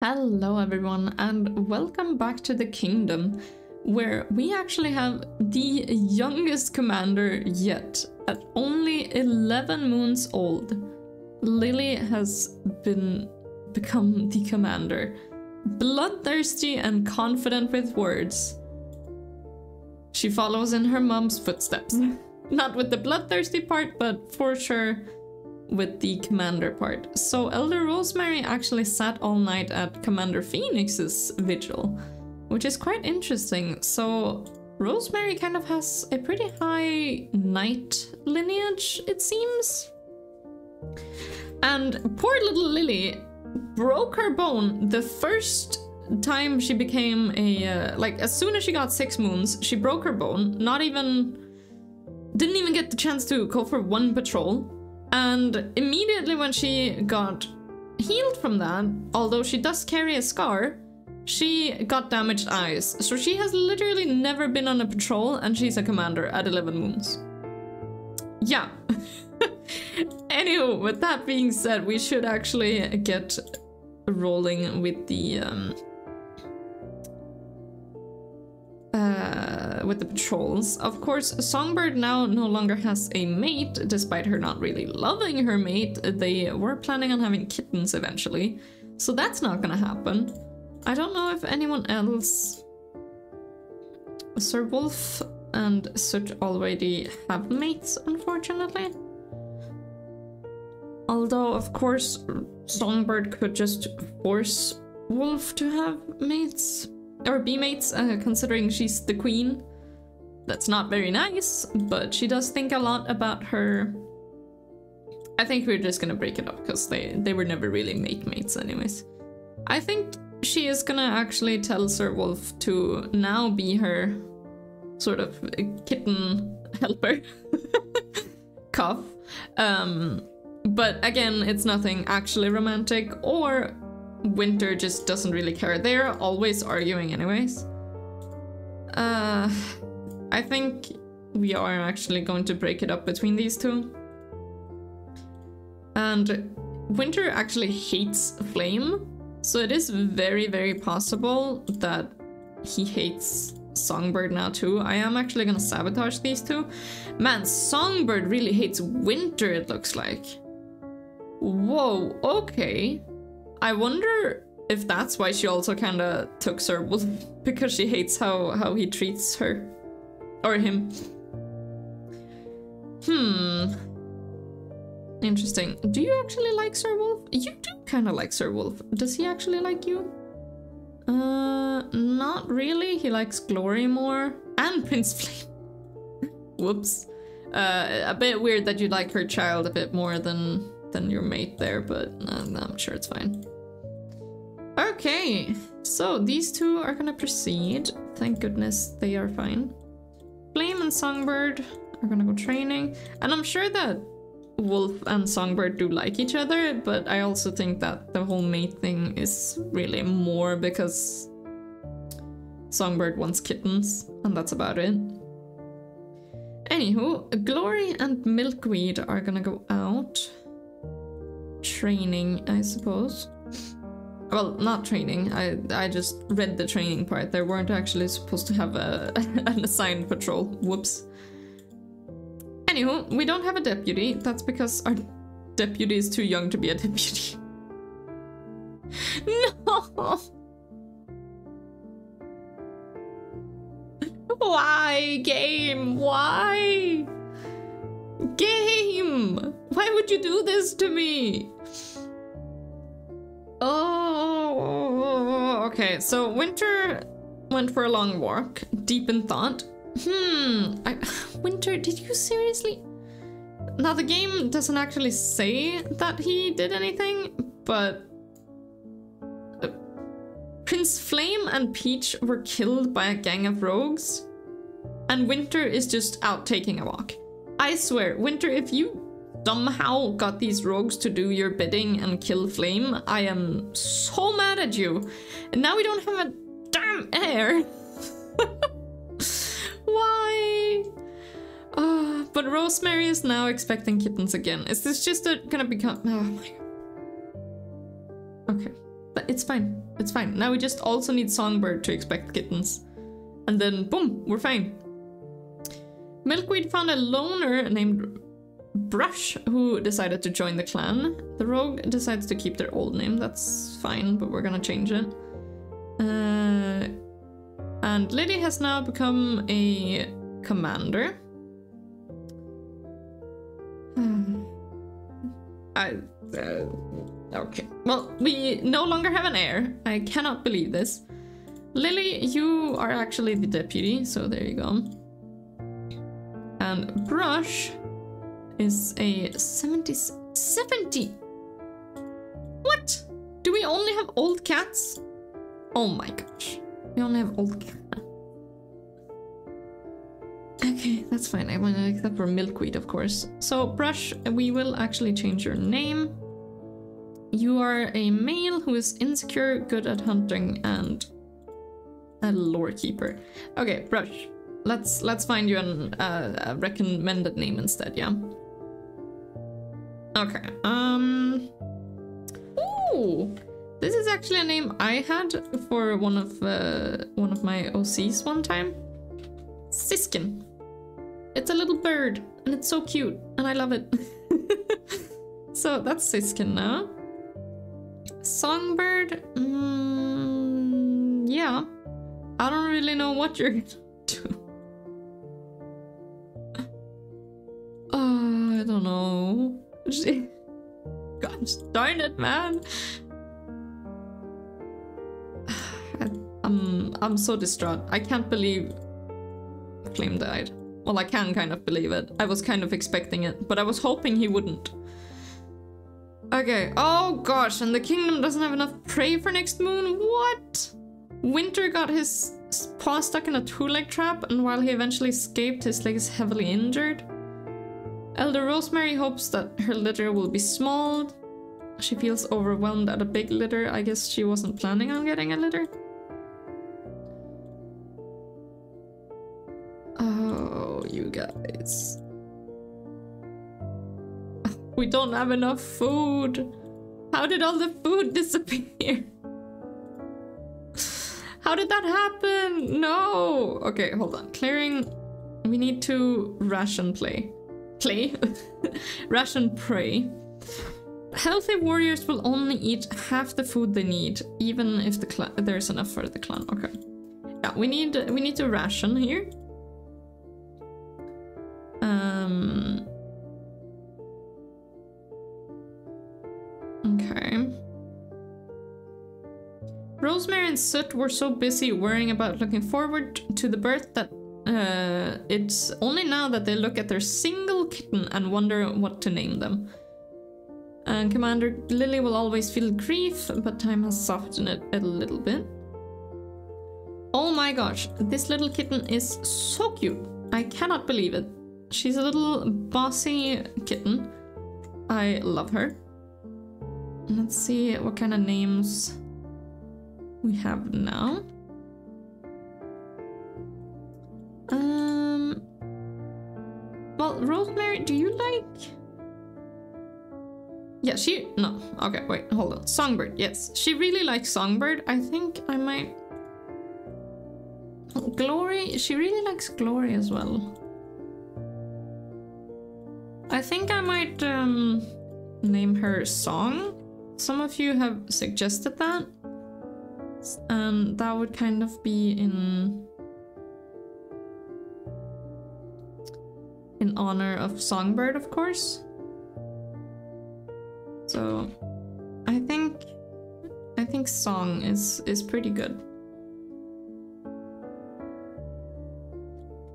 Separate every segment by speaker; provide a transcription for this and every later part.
Speaker 1: Hello everyone and welcome back to the kingdom where we actually have the youngest commander yet at only 11 moons old. Lily has been become the commander. Bloodthirsty and confident with words. She follows in her mom's footsteps. Not with the bloodthirsty part, but for sure with the commander part. So Elder Rosemary actually sat all night at Commander Phoenix's vigil, which is quite interesting. So Rosemary kind of has a pretty high knight lineage, it seems. And poor little Lily broke her bone the first time she became a uh, like as soon as she got six moons she broke her bone not even didn't even get the chance to go for one patrol and immediately when she got healed from that, although she does carry a scar, she got damaged eyes. So she has literally never been on a patrol and she's a commander at 11 moons. Yeah. Anywho, with that being said, we should actually get rolling with the um, with the patrols. Of course, Songbird now no longer has a mate, despite her not really loving her mate. They were planning on having kittens eventually, so that's not gonna happen. I don't know if anyone else... Sir Wolf and Soot already have mates, unfortunately. Although, of course, Songbird could just force Wolf to have mates or B-mates, uh, considering she's the queen. That's not very nice, but she does think a lot about her. I think we're just gonna break it up because they, they were never really mate mates anyways. I think she is gonna actually tell Sir Wolf to now be her sort of kitten helper. Cough. Um, but again, it's nothing actually romantic or Winter just doesn't really care. They're always arguing anyways. Uh, I think we are actually going to break it up between these two. And Winter actually hates Flame, so it is very, very possible that he hates Songbird now too. I am actually gonna sabotage these two. Man, Songbird really hates Winter, it looks like. Whoa, okay. I wonder if that's why she also kind of took Sir Wolf because she hates how how he treats her or him. Hmm. Interesting. Do you actually like Sir Wolf? You do kind of like Sir Wolf. Does he actually like you? Uh, not really. He likes Glory more and Prince Flame. Whoops. Uh, a bit weird that you like her child a bit more than than your mate there, but uh, I'm sure it's fine. Okay, so these two are gonna proceed. Thank goodness they are fine. Flame and Songbird are gonna go training. And I'm sure that Wolf and Songbird do like each other, but I also think that the whole mate thing is really more because Songbird wants kittens, and that's about it. Anywho, Glory and Milkweed are gonna go out training, I suppose. Well, not training. I I just read the training part. They weren't actually supposed to have a an assigned patrol. Whoops. Anywho, we don't have a deputy. That's because our deputy is too young to be a deputy. no! Why, game? Why? Game! Why would you do this to me? So Winter went for a long walk, deep in thought. Hmm, I, Winter, did you seriously? Now the game doesn't actually say that he did anything, but uh, Prince Flame and Peach were killed by a gang of rogues, and Winter is just out taking a walk. I swear, Winter, if you somehow got these rogues to do your bidding and kill Flame, I am so mad at you. And now we don't have a damn heir. Why? Uh, but Rosemary is now expecting kittens again. Is this just a, gonna become... Oh my god. Okay. But it's fine. It's fine. Now we just also need Songbird to expect kittens. And then boom, we're fine. Milkweed found a loner named Brush who decided to join the clan. The rogue decides to keep their old name. That's fine, but we're gonna change it. Uh, and Lily has now become a commander. Hmm. I. Uh, okay. Well, we no longer have an heir. I cannot believe this. Lily, you are actually the deputy, so there you go. And Brush is a 70. 70! What? Do we only have old cats? Oh my gosh. We only have old cats. Okay, that's fine. I want to except for milkweed, of course. So, Brush, we will actually change your name. You are a male who is insecure, good at hunting, and a lore keeper. Okay, Brush. Let's let's find you an, uh, a recommended name instead. Yeah. Okay. Um. Ooh, this is actually a name I had for one of uh, one of my OCs one time. Siskin. It's a little bird, and it's so cute, and I love it. so that's Siskin now. Songbird, mm, yeah. I don't really know what you're It, man. I'm I'm so distraught. I can't believe Flame died. Well, I can kind of believe it. I was kind of expecting it, but I was hoping he wouldn't. Okay, oh gosh, and the kingdom doesn't have enough prey for next moon? What? Winter got his paw stuck in a two-leg trap, and while he eventually escaped, his leg is heavily injured. Elder Rosemary hopes that her litter will be small. She feels overwhelmed at a big litter. I guess she wasn't planning on getting a litter. Oh, you guys. We don't have enough food. How did all the food disappear? How did that happen? No. Okay, hold on. Clearing. We need to ration play. Play? ration prey. Healthy warriors will only eat half the food they need, even if the there's enough for the clan. Okay. Yeah, we need we need to ration here. Um. Okay. Rosemary and Soot were so busy worrying about looking forward to the birth that uh, it's only now that they look at their single kitten and wonder what to name them. And Commander Lily will always feel grief, but time has softened it a little bit. Oh my gosh, this little kitten is so cute. I cannot believe it. She's a little bossy kitten. I love her. Let's see what kind of names we have now. Um. Well, Rosemary, do? Yeah, she. No. Okay, wait, hold on. Songbird, yes. She really likes Songbird. I think I might. Glory, she really likes Glory as well. I think I might um, name her Song. Some of you have suggested that. And that would kind of be in in honor of Songbird, of course. So I think I think Song is is pretty good.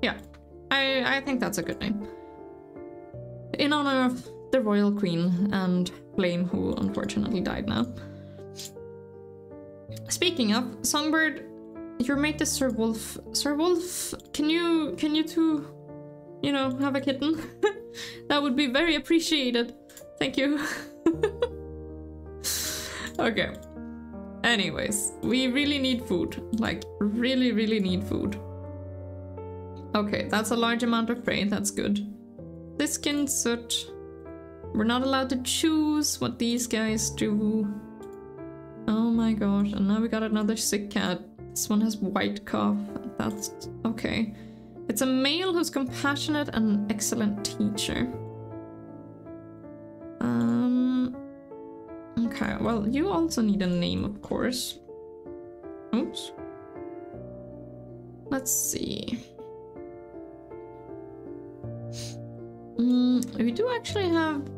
Speaker 1: Yeah, I I think that's a good name in honor of the royal queen and Flame, who unfortunately died now. Speaking of, Songbird, your mate is Sir Wolf. Sir Wolf, can you can you two, you know, have a kitten? that would be very appreciated. Thank you. okay. Anyways, we really need food. Like, really, really need food. Okay, that's a large amount of prey. That's good. Siskin, soot. We're not allowed to choose what these guys do. Oh my gosh, and now we got another sick cat. This one has white cough. That's okay. It's a male who's compassionate and an excellent teacher. Well, you also need a name, of course. Oops. Let's see. Mm, we do actually have.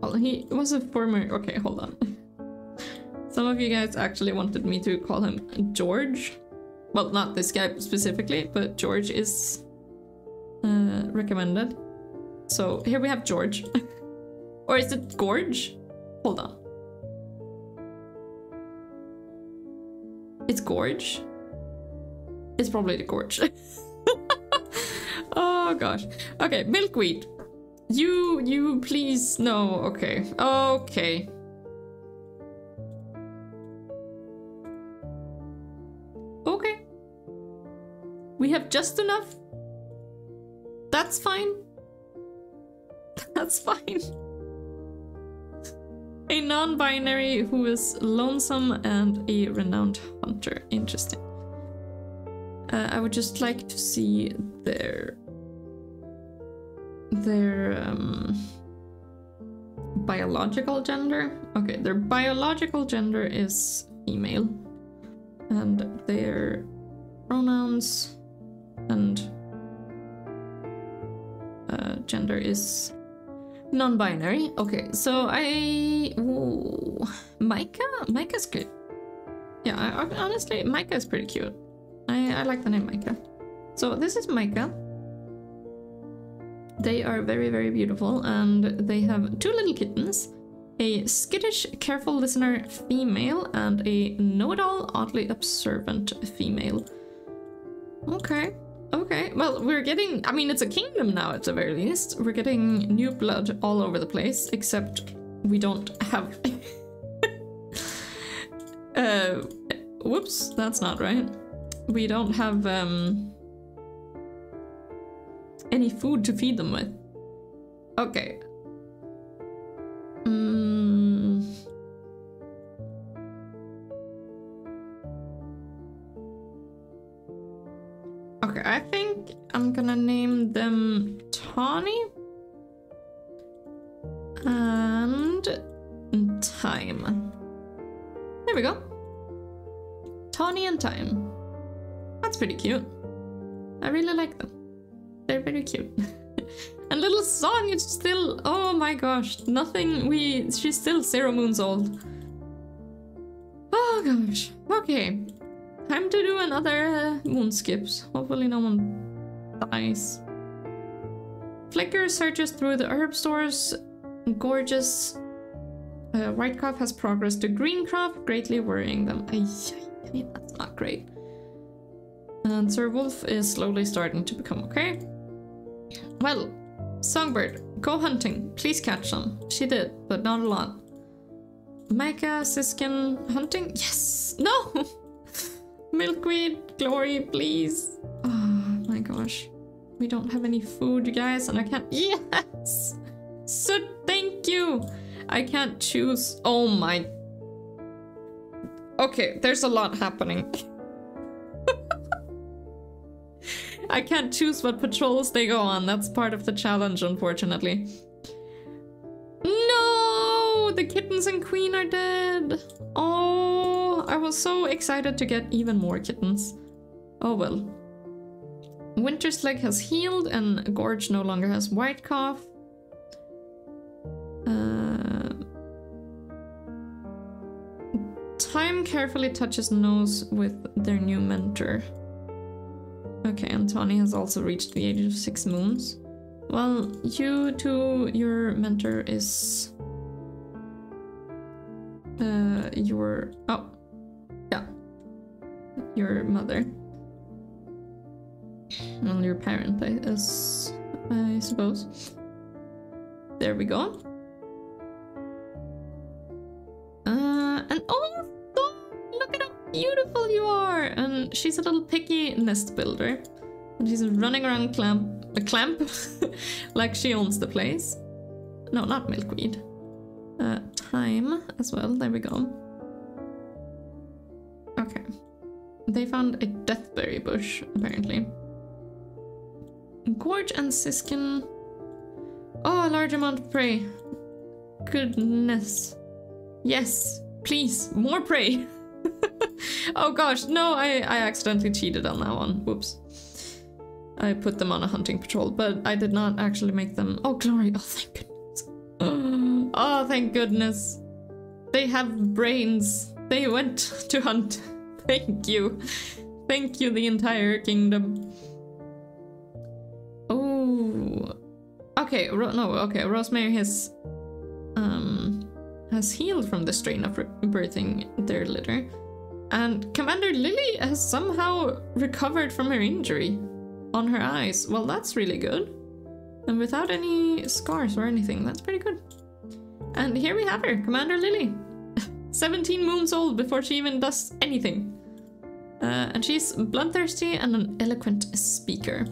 Speaker 1: Well, he was a former. Okay, hold on. Some of you guys actually wanted me to call him George. Well, not this guy specifically, but George is uh, recommended. So here we have George. or is it Gorge? Hold on. It's Gorge. It's probably the Gorge. oh gosh. Okay, milkweed. You, you please, no, okay. Okay. Okay. We have just enough. That's fine. That's fine. A non-binary who is lonesome and a renowned hunter. Interesting. Uh, I would just like to see their their um, biological gender. Okay, their biological gender is female, and their pronouns and uh, gender is non-binary. Okay, so I ooh, Micah. Micah's good. Yeah, I, honestly, Micah is pretty cute. I, I like the name Micah. So this is Micah. They are very, very beautiful, and they have two little kittens. A skittish, careful listener female, and a know-it-all, oddly observant female. Okay, okay. Well, we're getting... I mean, it's a kingdom now, at the very least. We're getting new blood all over the place, except we don't have... uh, whoops, that's not right. We don't have, um any food to feed them with. Okay. I'm gonna name them Tawny and Time. There we go. Tawny and Time. That's pretty cute. I really like them. They're very cute. and little Song is still, oh my gosh, nothing, we, she's still zero moons old. Oh gosh, okay. Time to do another uh, moon skips. Hopefully no one dies. Flicker searches through the herb stores. Gorgeous. Uh, Whitecough has progressed to Greencough, greatly worrying them. Ay, ay, that's not great. And Sir Wolf is slowly starting to become okay. Well, Songbird, go hunting. Please catch some. She did, but not a lot. Micah, Siskin, hunting? Yes! No! Milkweed, Glory, please. Oh my gosh. We don't have any food, you guys, and I can't- Yes! So thank you! I can't choose- Oh my- Okay, there's a lot happening. I can't choose what patrols they go on. That's part of the challenge, unfortunately. No! The kittens and queen are dead! Oh, I was so excited to get even more kittens. Oh well. Winter's leg has healed and Gorge no longer has white cough. Uh, time carefully touches nose with their new mentor. Okay, and has also reached the age of six moons. Well, you too, your mentor is... Uh, your... Oh. Yeah. Your mother. Well, your parent, I, as, I suppose. There we go. Uh, and oh, look at how beautiful you are! And she's a little picky nest builder. And she's running around clamp, a clamp, like she owns the place. No, not milkweed. uh, time as well. There we go. Okay. They found a deathberry bush, apparently. Gorge and Siskin. Oh, a large amount of prey. Goodness. Yes, please, more prey. oh gosh, no, I, I accidentally cheated on that one. Whoops. I put them on a hunting patrol, but I did not actually make them. Oh, glory. Oh, thank goodness. Oh, thank goodness. They have brains. They went to hunt. Thank you. Thank you, the entire kingdom. Okay, no, okay, Rosemary has um has healed from the strain of birthing their litter. And Commander Lily has somehow recovered from her injury on her eyes. Well, that's really good. And without any scars or anything, that's pretty good. And here we have her, Commander Lily. 17 moons old before she even does anything. Uh, and she's bloodthirsty and an eloquent speaker.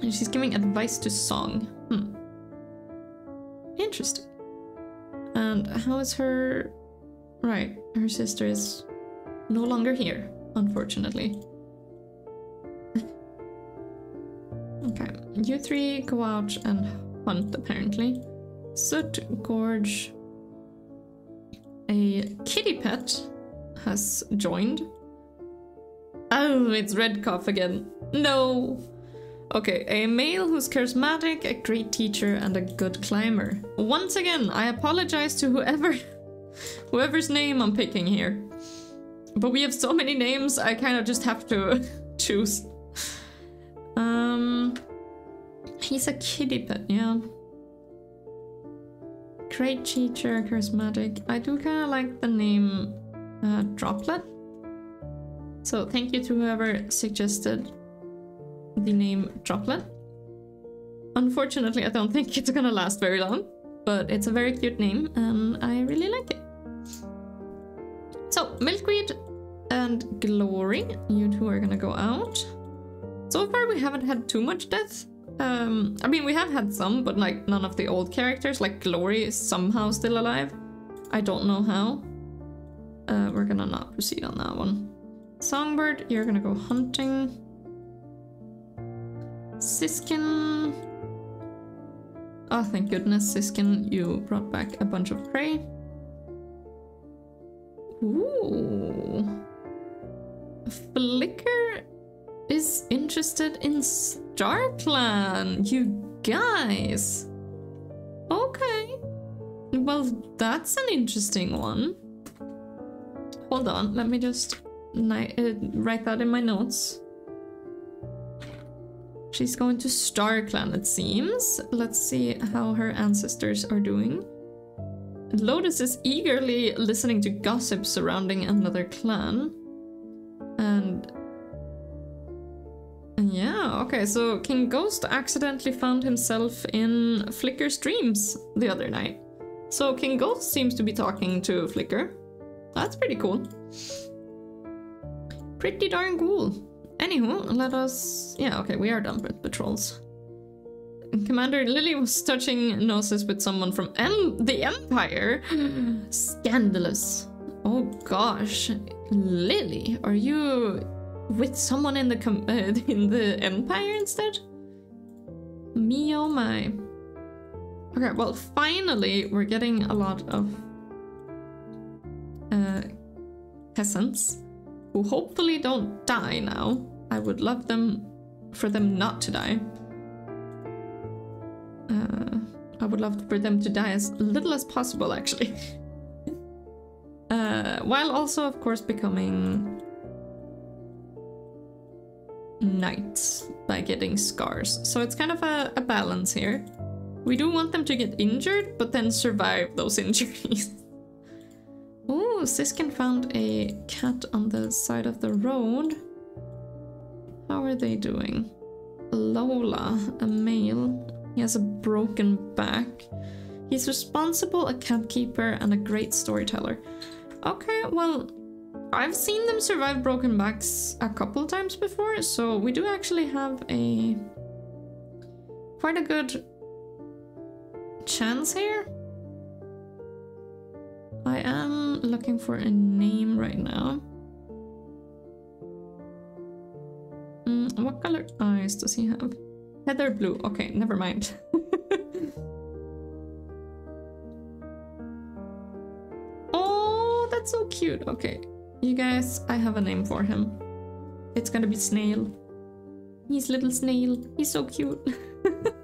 Speaker 1: And she's giving advice to Song. Hmm. Interesting. And how is her... Right, her sister is no longer here, unfortunately. okay, you three go out and hunt, apparently. Soot Gorge. A kitty pet has joined. Oh, it's Redcough again. No! Okay, a male who's charismatic, a great teacher, and a good climber. Once again, I apologize to whoever, whoever's name I'm picking here. But we have so many names, I kind of just have to choose. Um, he's a kitty pet, yeah. Great teacher, charismatic. I do kind of like the name uh, Droplet. So thank you to whoever suggested the name Droplet. Unfortunately, I don't think it's gonna last very long, but it's a very cute name and I really like it. So, Milkweed and Glory, you two are gonna go out. So far we haven't had too much death. Um, I mean, we have had some, but like none of the old characters, like Glory is somehow still alive. I don't know how. Uh, we're gonna not proceed on that one. Songbird, you're gonna go hunting. Siskin. Oh, thank goodness, Siskin, you brought back a bunch of prey. Ooh. Flicker is interested in Star Clan, you guys. Okay. Well, that's an interesting one. Hold on, let me just uh, write that in my notes. She's going to Star Clan, it seems. Let's see how her ancestors are doing. Lotus is eagerly listening to gossip surrounding another clan. And... Yeah, okay, so King Ghost accidentally found himself in Flicker's dreams the other night. So King Ghost seems to be talking to Flicker. That's pretty cool. Pretty darn cool. Anywho, let us... Yeah, okay, we are done with patrols. Commander Lily was touching noses with someone from em the Empire. Scandalous. Oh gosh. Lily, are you with someone in the uh, in the Empire instead? Me oh my. Okay, well finally we're getting a lot of uh, peasants who hopefully don't die now. I would love them for them not to die. Uh, I would love for them to die as little as possible, actually. uh, while also, of course, becoming knights by getting scars. So it's kind of a, a balance here. We do want them to get injured, but then survive those injuries. Oh, Siskin found a cat on the side of the road. How are they doing? Lola, a male. He has a broken back. He's responsible, a cat keeper, and a great storyteller. Okay, well, I've seen them survive broken backs a couple times before, so we do actually have a quite a good chance here. Am looking for a name right now. Mm, what color eyes does he have? Heather blue. Okay, never mind. oh, that's so cute. Okay, you guys, I have a name for him. It's gonna be Snail. He's little Snail. He's so cute.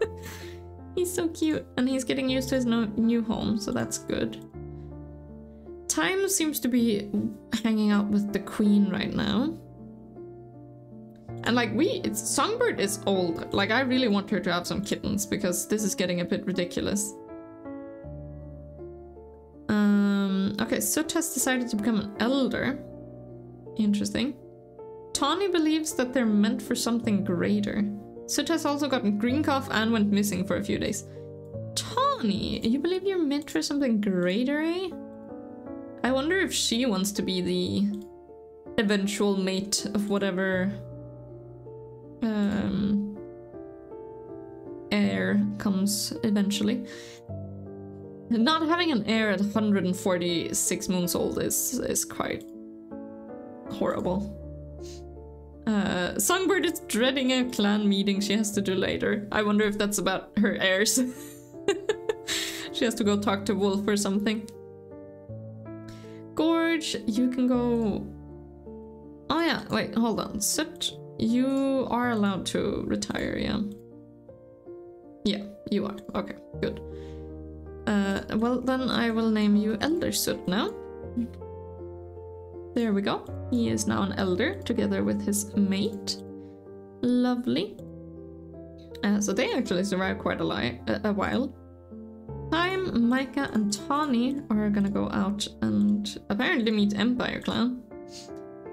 Speaker 1: he's so cute. And he's getting used to his no new home, so that's good. Time seems to be hanging out with the queen right now. And like we, it's Songbird is old. Like I really want her to have some kittens because this is getting a bit ridiculous. Um, okay, Soot has decided to become an elder. Interesting. Tawny believes that they're meant for something greater. Soot has also gotten green cough and went missing for a few days. Tawny, you believe you're meant for something greater, eh? I wonder if she wants to be the eventual mate of whatever um, heir comes eventually. Not having an heir at 146 moons old is is quite horrible. Uh, Songbird is dreading a clan meeting she has to do later. I wonder if that's about her heirs. she has to go talk to Wolf or something. Gorge, you can go... Oh yeah, wait, hold on. Soot, you are allowed to retire, yeah? Yeah, you are. Okay, good. Uh, well, then I will name you Elder Soot now. There we go. He is now an elder together with his mate. Lovely. Uh, so they actually survived quite a, li a while. Time, Micah, and Tawny are gonna go out and apparently meet Empire Clan.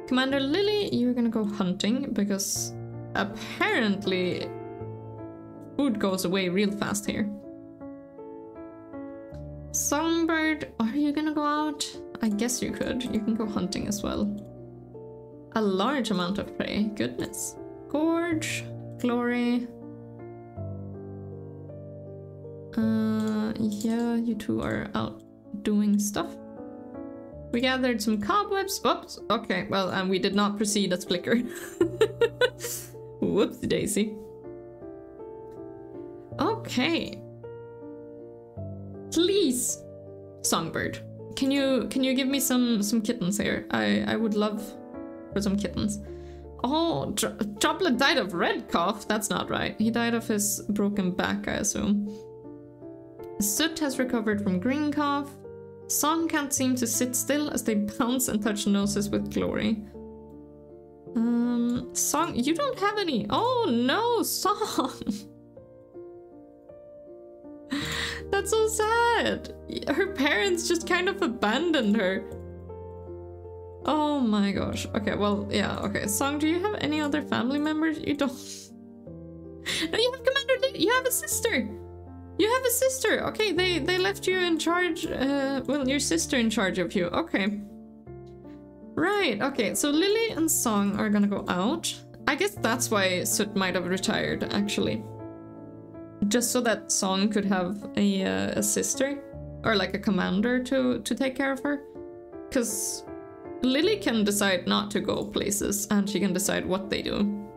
Speaker 1: Commander Lily, you're gonna go hunting because apparently food goes away real fast here. Songbird, are you gonna go out? I guess you could. You can go hunting as well. A large amount of prey. Goodness. Gorge, Glory. Uh, yeah, you two are out doing stuff. We gathered some cobwebs. Whoops. Okay, well, and we did not proceed as Flicker. Whoops, daisy. Okay. Please, Songbird. Can you can you give me some some kittens here? I I would love for some kittens. Oh, Dro Droplet died of red cough. That's not right. He died of his broken back, I assume. Soot has recovered from green cough. Song can't seem to sit still as they bounce and touch noses with glory. Um, Song, you don't have any. Oh no, Song. That's so sad. Her parents just kind of abandoned her. Oh my gosh. Okay, well, yeah, okay. Song, do you have any other family members? You don't. no, you have Commander You have a sister. You have a sister. Okay, they, they left you in charge. Uh, well, your sister in charge of you. Okay. Right, okay. So Lily and Song are gonna go out. I guess that's why Soot might have retired, actually just so that Song could have a, uh, a sister or like a commander to to take care of her because Lily can decide not to go places and she can decide what they do.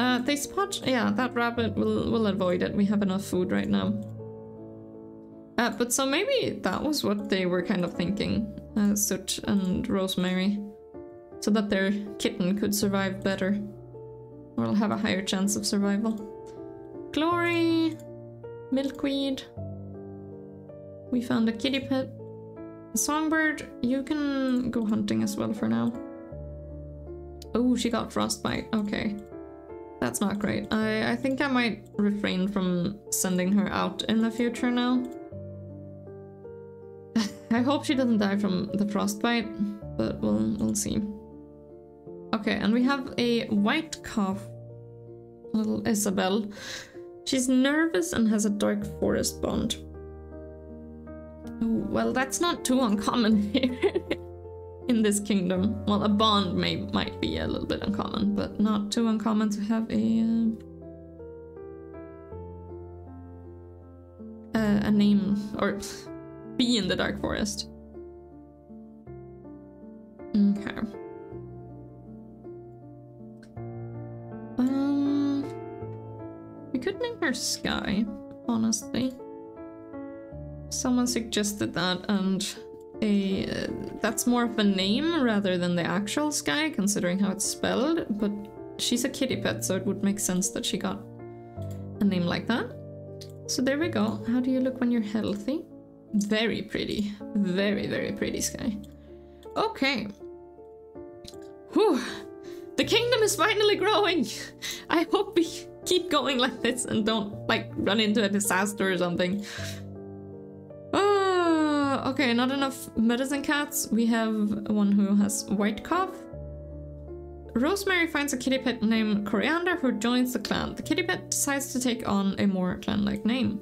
Speaker 1: Uh, they spot, yeah, that rabbit will will avoid it. We have enough food right now. Uh, but so maybe that was what they were kind of thinking, uh, Soot and Rosemary, so that their kitten could survive better, or have a higher chance of survival. Glory, milkweed. We found a kitty pet. Songbird, you can go hunting as well for now. Oh, she got frostbite. Okay. That's not great. I, I think I might refrain from sending her out in the future now. I hope she doesn't die from the frostbite, but we'll, we'll see. Okay, and we have a white calf, little Isabel. She's nervous and has a dark forest bond. well, that's not too uncommon here in this kingdom. Well, a bond may might be a little bit uncommon, but not too uncommon to have a uh, a name or be in the dark forest. Okay. Um, we could name her Sky, honestly. Someone suggested that, and a uh, that's more of a name rather than the actual Sky, considering how it's spelled. But she's a kitty pet, so it would make sense that she got a name like that. So there we go. How do you look when you're healthy? Very pretty. Very, very pretty Sky. Okay. Whew. The kingdom is finally growing! I hope we keep going like this and don't, like, run into a disaster or something. Okay, not enough medicine cats. We have one who has white cough. Rosemary finds a kitty pet named Coriander who joins the clan. The kitty pet decides to take on a more clan-like name.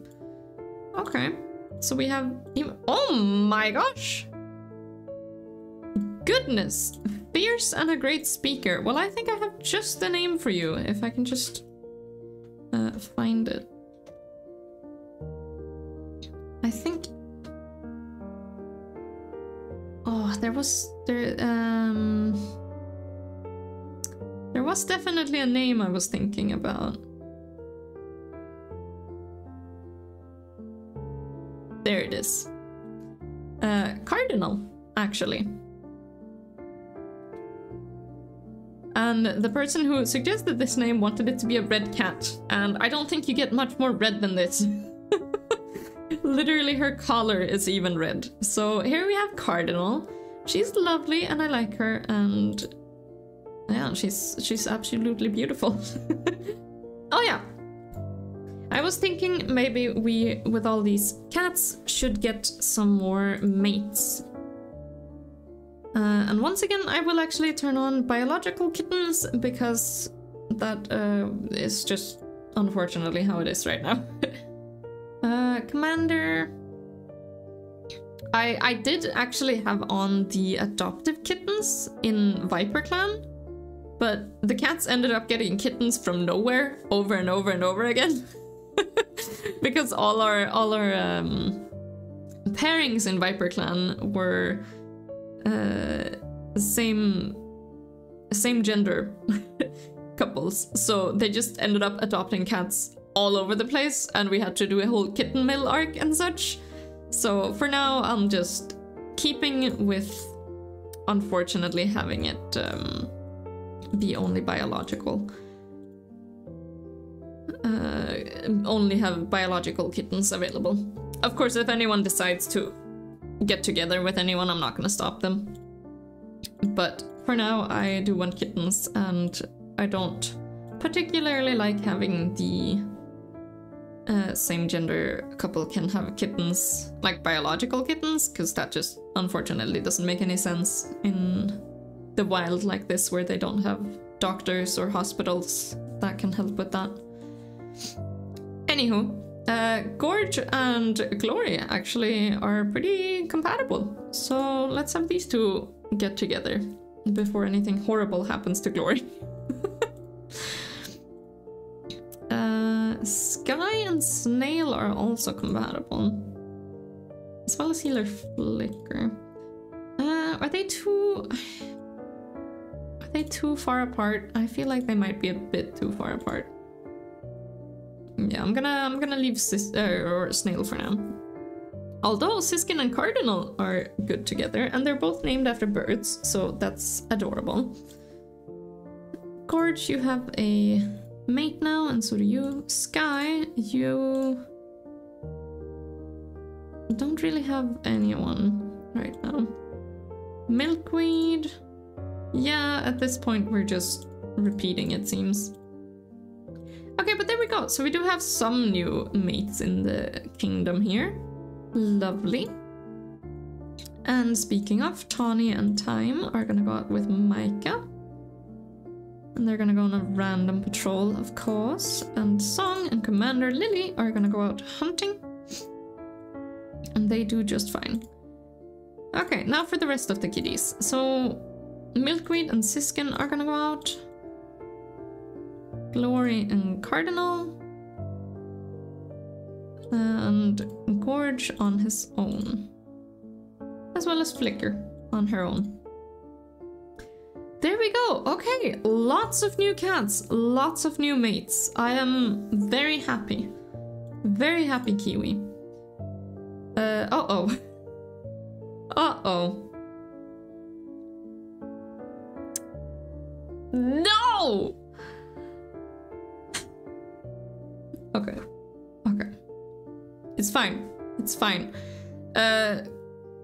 Speaker 1: Okay, so we have... Oh my gosh! Goodness! Fierce and a great speaker. Well, I think I have just the name for you, if I can just uh, find it. There was... there um... There was definitely a name I was thinking about. There it is. Uh, Cardinal, actually. And the person who suggested this name wanted it to be a red cat. And I don't think you get much more red than this. Literally her collar is even red. So here we have Cardinal. She's lovely and I like her and yeah, she's she's absolutely beautiful. oh yeah. I was thinking maybe we, with all these cats, should get some more mates uh, and once again, I will actually turn on biological kittens because that uh, is just unfortunately how it is right now. uh, Commander... I, I did actually have on the adoptive kittens in Viper Clan, but the cats ended up getting kittens from nowhere over and over and over again. because all our all our um, pairings in Viper Clan were uh, same same gender couples. So they just ended up adopting cats all over the place and we had to do a whole kitten mill arc and such. So for now I'm just keeping with unfortunately having it um, be only biological. Uh, only have biological kittens available. Of course, if anyone decides to get together with anyone, I'm not gonna stop them. But for now, I do want kittens, and I don't particularly like having the uh, same gender couple can have kittens, like biological kittens, because that just unfortunately doesn't make any sense in the wild like this, where they don't have doctors or hospitals that can help with that. Anywho, uh, Gorge and Glory actually are pretty compatible. So let's have these two get together before anything horrible happens to Glory. and Snail are also compatible. As well as Healer Flicker. Uh, are they too... Are they too far apart? I feel like they might be a bit too far apart. Yeah, I'm gonna I'm gonna leave Sis uh, or Snail for now. Although Siskin and Cardinal are good together, and they're both named after birds, so that's adorable. Gorge, you have a mate now, and so do you. Sky, you don't really have anyone right now. Milkweed, yeah, at this point we're just repeating it seems. Okay, but there we go. So we do have some new mates in the kingdom here. Lovely. And speaking of, Tawny and Time are gonna go out with Micah. And they're gonna go on a random patrol, of course. And Song and Commander Lily are gonna go out hunting. And they do just fine. Okay, now for the rest of the kitties. So Milkweed and Siskin are gonna go out. Glory and Cardinal. And Gorge on his own. As well as Flicker on her own. There we go. Okay, lots of new cats, lots of new mates. I am very happy. Very happy, Kiwi. Uh, uh-oh. Uh-oh. No! Okay. Okay. It's fine. It's fine. Uh,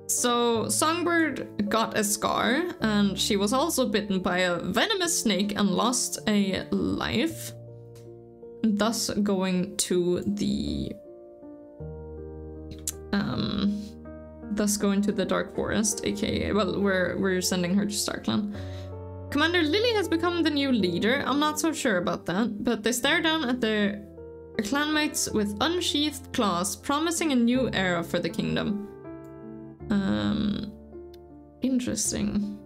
Speaker 1: so Songbird got a scar, and she was also bitten by a venomous snake and lost a life, thus going to the um, thus going to the Dark Forest, aka well, we're we're sending her to StarClan. Commander Lily has become the new leader. I'm not so sure about that, but they stare down at their clanmates with unsheathed claws, promising a new era for the kingdom. Um, interesting.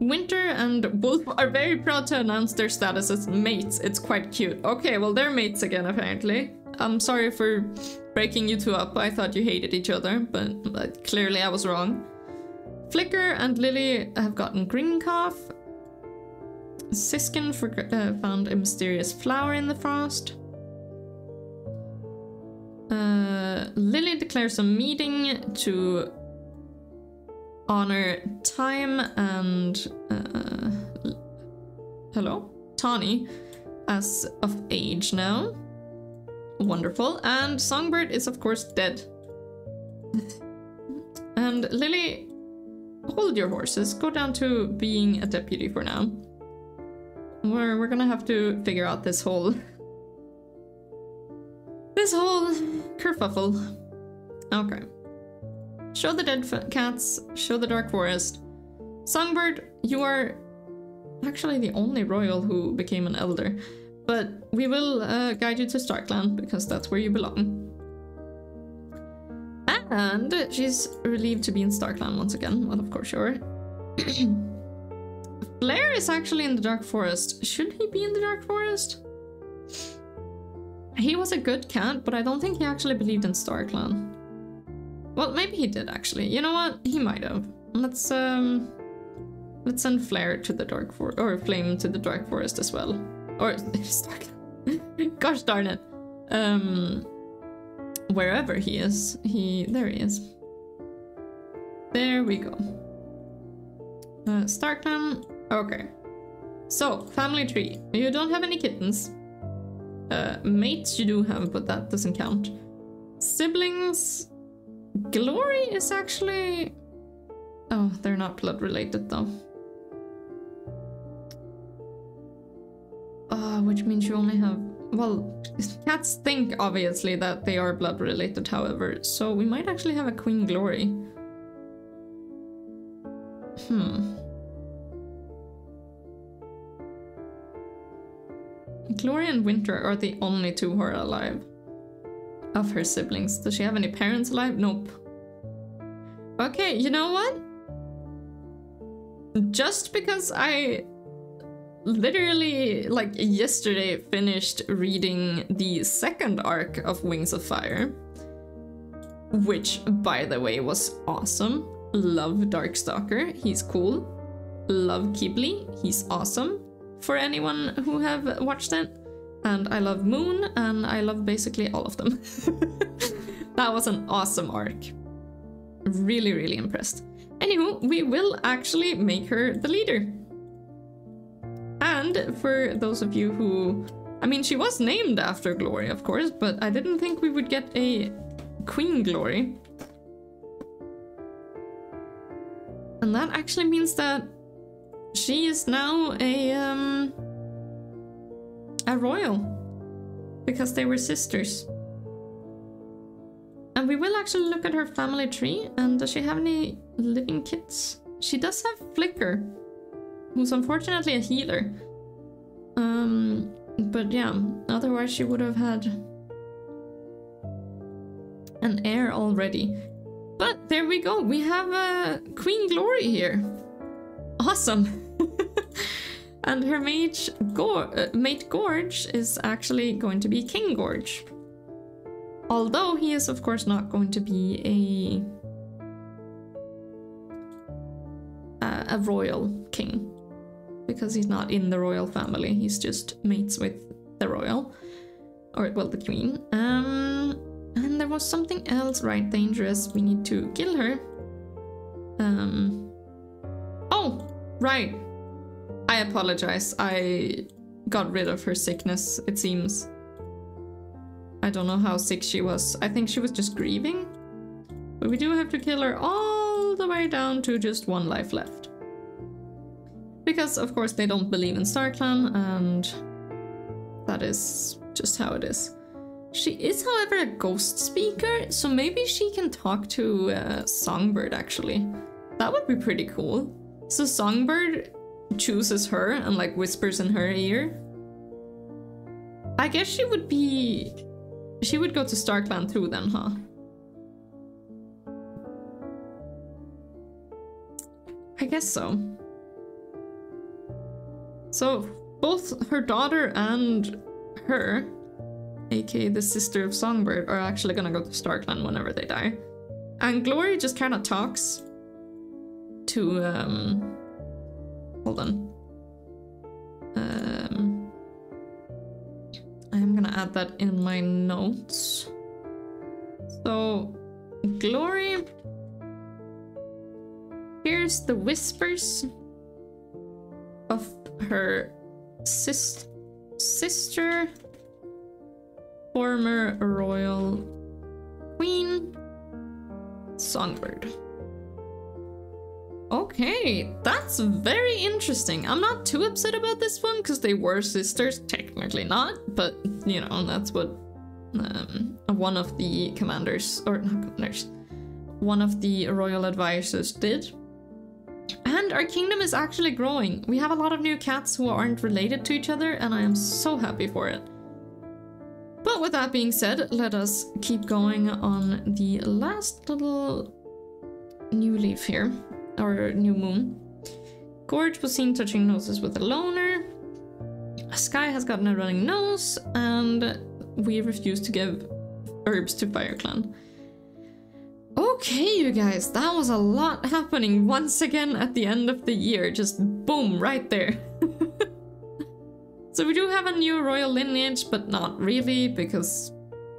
Speaker 1: Winter and Wolf are very proud to announce their status as mates. It's quite cute. Okay, well, they're mates again, apparently. I'm sorry for breaking you two up. I thought you hated each other, but, clearly I was wrong. Flicker and Lily have gotten Greencough. Siskin for, uh, found a mysterious flower in the frost. Uh, Lily declares a meeting to honor Time and uh, hello Tawny as of age now. Wonderful. And Songbird is of course dead. and Lily, hold your horses. Go down to being a deputy for now. We're we're gonna have to figure out this whole this whole kerfuffle. Okay. Show the dead cats, show the dark forest. Songbird, you are actually the only royal who became an elder, but we will uh, guide you to StarClan because that's where you belong. And she's relieved to be in StarClan once again. Well, of course you are. Blair is actually in the Dark Forest. Should he be in the Dark Forest? He was a good cat, but I don't think he actually believed in StarClan. Well, maybe he did actually. You know what? He might have. Let's um let's send Flare to the Dark Forest or Flame to the Dark Forest as well. Or StarClan. Gosh darn it. Um wherever he is, he there he is. There we go. Uh, StarClan. Okay. So, family tree. You don't have any kittens. Uh, mates you do have, but that doesn't count. Siblings... Glory is actually... Oh, they're not blood related though. Uh, which means you only have... Well, cats think obviously that they are blood related, however, so we might actually have a Queen Glory. Hmm. Gloria and Winter are the only two who are alive. Of her siblings. Does she have any parents alive? Nope. Okay, you know what? Just because I literally, like yesterday, finished reading the second arc of Wings of Fire, which, by the way, was awesome. Love Darkstalker, he's cool. Love Qibli, he's awesome for anyone who have watched it. And I love Moon, and I love basically all of them. that was an awesome arc. Really, really impressed. Anywho, we will actually make her the leader. And for those of you who... I mean, she was named after Glory, of course, but I didn't think we would get a Queen Glory. And that actually means that she is now a um a royal because they were sisters. And we will actually look at her family tree and does she have any living kids? She does have Flicker, who's unfortunately a healer. Um, but yeah, otherwise she would have had an heir already. But there we go, we have a Queen Glory here. Awesome! And her mate, Gor uh, mate Gorge is actually going to be King Gorge. Although he is of course not going to be a... Uh, a royal king. Because he's not in the royal family, he's just mates with the royal. Or, well, the queen. Um, and there was something else, right? Dangerous. We need to kill her. Um. Oh, right. I apologize. I got rid of her sickness, it seems. I don't know how sick she was. I think she was just grieving. But we do have to kill her all the way down to just one life left. Because, of course, they don't believe in StarClan, and that is just how it is. She is, however, a ghost speaker, so maybe she can talk to uh, Songbird, actually. That would be pretty cool. So Songbird chooses her and, like, whispers in her ear. I guess she would be... She would go to StarClan too then, huh? I guess so. So, both her daughter and her, aka the sister of Songbird, are actually gonna go to StarClan whenever they die. And Glory just kind of talks to, um... Hold on. Um... I am gonna add that in my notes. So, Glory hears the whispers of her sis sister, former royal queen, Songbird. Okay, that's very interesting. I'm not too upset about this one because they were sisters, technically not, but you know, that's what um, one of the commanders, or not commanders, one of the royal advisors did. And our kingdom is actually growing. We have a lot of new cats who aren't related to each other, and I am so happy for it. But with that being said, let us keep going on the last little new leaf here, or new moon. Gorge was seen touching noses with a loner. Sky has gotten a running nose, and we refuse to give herbs to Fire Clan. Okay, you guys, that was a lot happening once again at the end of the year. Just boom, right there. so we do have a new royal lineage, but not really, because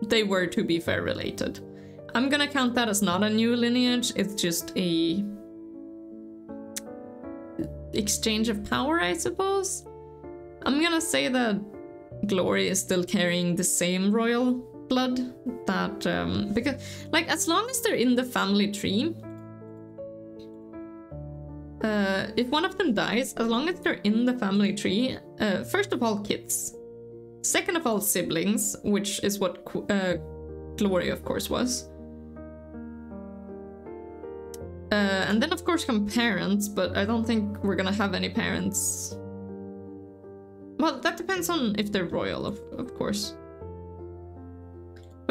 Speaker 1: they were, to be fair, related. I'm gonna count that as not a new lineage, it's just a exchange of power, I suppose. I'm gonna say that Glory is still carrying the same royal blood that um, because like as long as they're in the family tree uh, if one of them dies as long as they're in the family tree uh, first of all kids second of all siblings which is what uh, glory of course was uh, and then of course come parents but i don't think we're gonna have any parents well that depends on if they're royal of, of course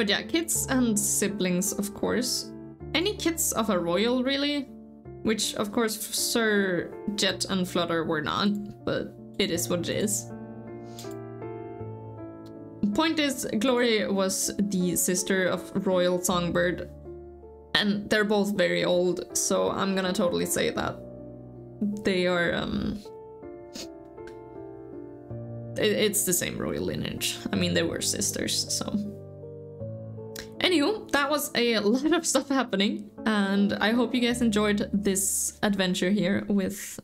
Speaker 1: but yeah, kids and siblings, of course. Any kids of a royal, really? Which, of course, Sir Jet and Flutter were not, but it is what it is. Point is, Glory was the sister of Royal Songbird, and they're both very old, so I'm gonna totally say that they are, um... It's the same royal lineage. I mean, they were sisters, so... Anywho, that was a lot of stuff happening, and I hope you guys enjoyed this adventure here with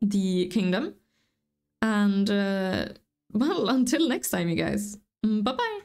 Speaker 1: the kingdom. And, uh, well, until next time, you guys. Bye-bye!